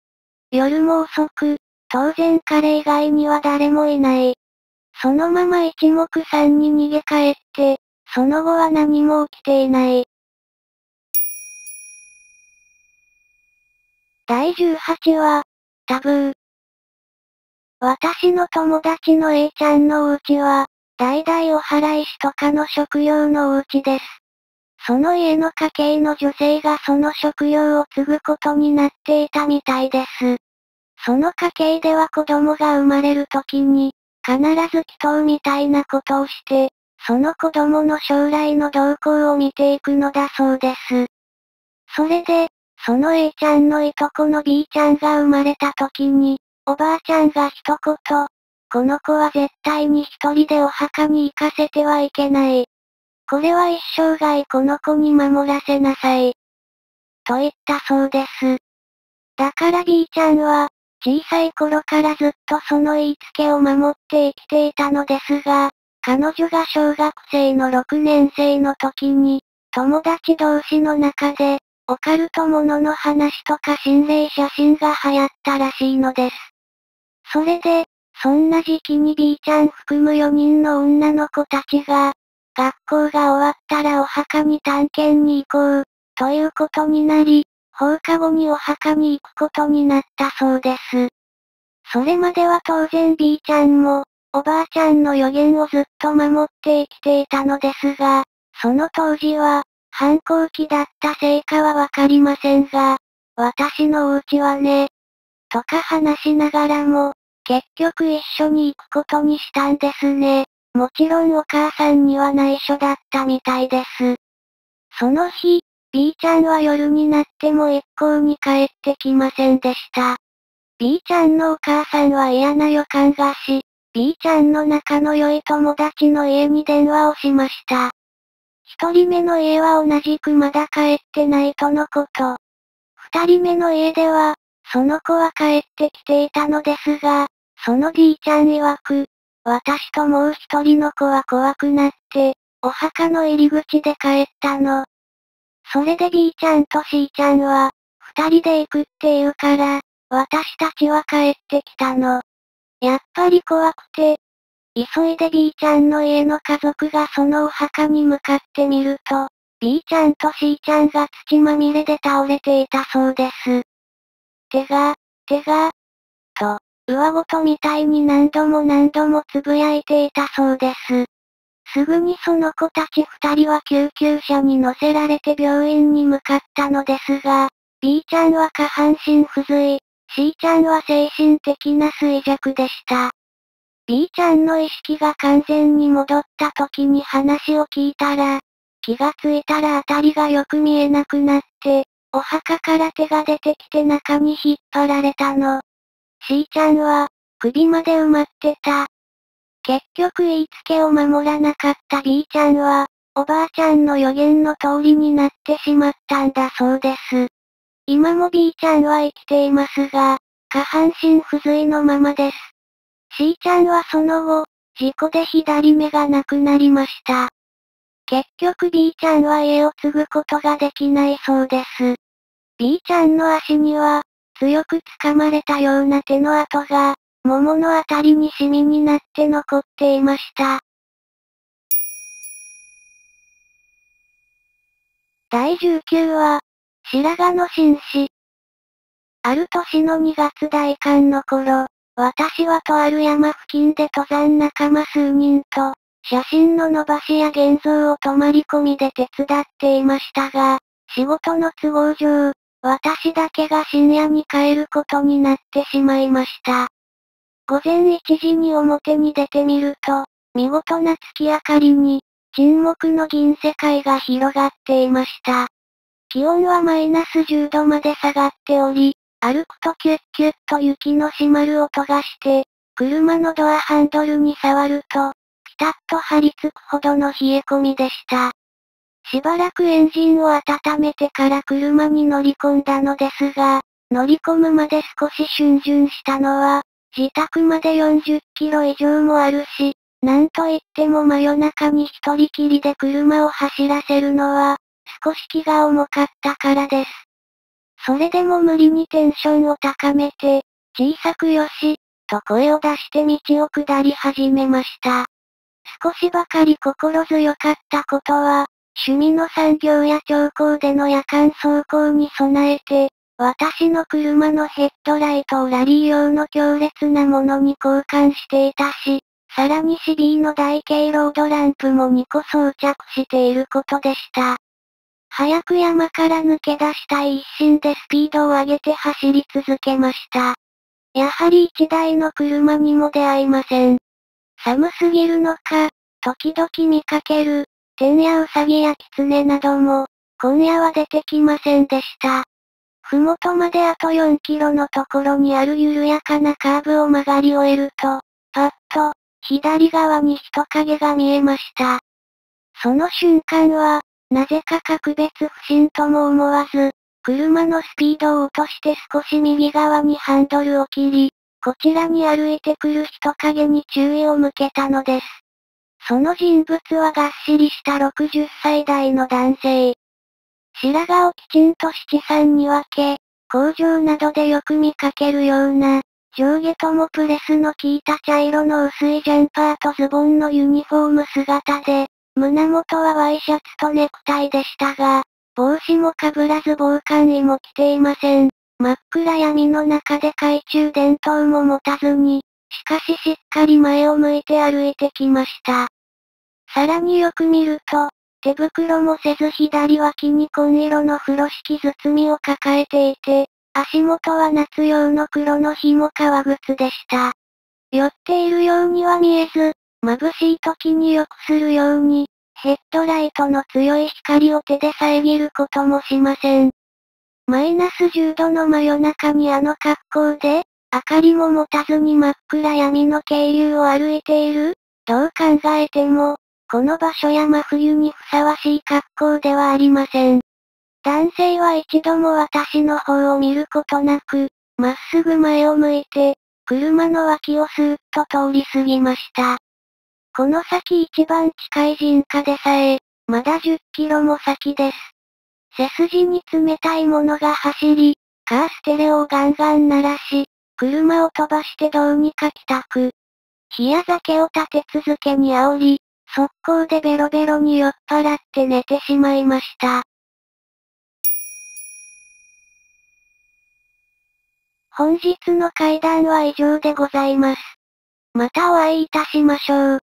夜も遅く、当然彼以外には誰もいない。そのまま一目散に逃げ帰って、その後は何も起きていない。第18話、タブー。私の友達の A ちゃんのお家は、代々お祓い師とかの食用のお家です。その家の家系の女性がその食用を継ぐことになっていたみたいです。その家系では子供が生まれる時に、必ず祈祷みたいなことをして、その子供の将来の動向を見ていくのだそうです。それで、その A ちゃんのいとこの B ちゃんが生まれた時に、おばあちゃんが一言、この子は絶対に一人でお墓に行かせてはいけない。これは一生涯この子に守らせなさい。と言ったそうです。だから B ちゃんは、小さい頃からずっとその言いつけを守って生きていたのですが、彼女が小学生の6年生の時に、友達同士の中で、オカルトものの話とか心霊写真が流行ったらしいのです。それで、そんな時期に B ちゃん含む4人の女の子たちが、学校が終わったらお墓に探検に行こう、ということになり、放課後にお墓に行くことになったそうです。それまでは当然 B ちゃんも、おばあちゃんの予言をずっと守って生きていたのですが、その当時は、反抗期だったせいかはわかりませんが、私のお家はね、とか話しながらも、結局一緒に行くことにしたんですね。もちろんお母さんには内緒だったみたいです。その日、B ちゃんは夜になっても一向に帰ってきませんでした。B ちゃんのお母さんは嫌な予感がし、B ちゃんの仲の良い友達の家に電話をしました。一人目の家は同じくまだ帰ってないとのこと。二人目の家では、その子は帰ってきていたのですが、その D ちゃん曰く、私ともう一人の子は怖くなって、お墓の入り口で帰ったの。それで B ちゃんと C ちゃんは、二人で行くって言うから、私たちは帰ってきたの。やっぱり怖くて、急いで B ちゃんの家の家族がそのお墓に向かってみると、B ちゃんと C ちゃんが土まみれで倒れていたそうです。手が、手が、と、上ごとみたいに何度も何度もつぶやいていたそうです。すぐにその子たち二人は救急車に乗せられて病院に向かったのですが、B ちゃんは下半身不随、C ちゃんは精神的な衰弱でした。B ちゃんの意識が完全に戻った時に話を聞いたら、気がついたら辺りがよく見えなくなって、お墓から手が出てきて中に引っ張られたの。C ちゃんは、首まで埋まってた。結局言いつけを守らなかった B ちゃんは、おばあちゃんの予言の通りになってしまったんだそうです。今も B ちゃんは生きていますが、下半身不随のままです。C ちゃんはその後、事故で左目がなくなりました。結局 B ちゃんは家を継ぐことができないそうです。B ちゃんの足には、強く掴まれたような手の跡が、桃のあたりにシミになって残っていました。第19話、白髪の紳士。ある年の2月大寒の頃、私はとある山付近で登山仲間数人と、写真の伸ばしや現像を泊まり込みで手伝っていましたが、仕事の都合上、私だけが深夜に帰ることになってしまいました。午前1時に表に出てみると、見事な月明かりに、沈黙の銀世界が広がっていました。気温はマイナス10度まで下がっており、歩くとキュッキュッと雪の閉まる音がして、車のドアハンドルに触ると、ピタッと張り付くほどの冷え込みでした。しばらくエンジンを温めてから車に乗り込んだのですが、乗り込むまで少し逡巡したのは、自宅まで40キロ以上もあるし、なんといっても真夜中に一人きりで車を走らせるのは、少し気が重かったからです。それでも無理にテンションを高めて、小さくよし、と声を出して道を下り始めました。少しばかり心強かったことは、趣味の産業や長江での夜間走行に備えて、私の車のヘッドライトをラリー用の強烈なものに交換していたし、さらに CB の台形ロードランプも2個装着していることでした。早く山から抜け出したい一心でスピードを上げて走り続けました。やはり一台の車にも出会いません。寒すぎるのか、時々見かける、天やウサギやキツネなども、今夜は出てきませんでした。ふもとまであと4キロのところにある緩やかなカーブを曲がり終えると、パッと、左側に人影が見えました。その瞬間は、なぜか格別不審とも思わず、車のスピードを落として少し右側にハンドルを切り、こちらに歩いてくる人影に注意を向けたのです。その人物はがっしりした60歳代の男性。白髪をきちんと七三に分け、工場などでよく見かけるような、上下ともプレスの効いた茶色の薄いジャンパーとズボンのユニフォーム姿で、胸元はワイシャツとネクタイでしたが、帽子もかぶらず防寒衣も着ていません。真っ暗闇の中で懐中電灯も持たずに、しかししっかり前を向いて歩いてきました。さらによく見ると、手袋もせず左脇に紺色の風呂敷包みを抱えていて、足元は夏用の黒の紐革靴でした。酔っているようには見えず、眩しい時によくするように、ヘッドライトの強い光を手で遮ることもしません。マイナス10度の真夜中にあの格好で、明かりも持たずに真っ暗闇の渓流を歩いているどう考えても、この場所や真冬にふさわしい格好ではありません。男性は一度も私の方を見ることなく、まっすぐ前を向いて、車の脇をスーッと通り過ぎました。この先一番近い人家でさえ、まだ10キロも先です。背筋に冷たいものが走り、カーステレオをガンガン鳴らし、車を飛ばしてどうにか帰宅。冷や酒を立て続けに煽り、速攻でベロベロに酔っ払って寝てしまいました。本日の会談は以上でございます。またお会いいたしましょう。